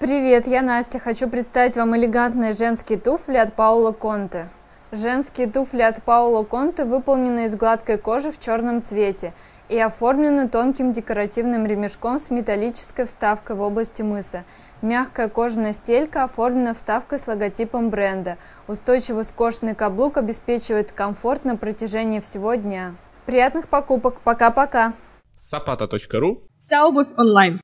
Привет, я Настя. Хочу представить вам элегантные женские туфли от Паула Конте. Женские туфли от Паула Конте выполнены из гладкой кожи в черном цвете и оформлены тонким декоративным ремешком с металлической вставкой в области мыса. Мягкая кожаная стелька оформлена вставкой с логотипом бренда. Устойчивый скошенный каблук обеспечивает комфорт на протяжении всего дня. Приятных покупок. Пока-пока. Сапата.ру Вся обувь онлайн.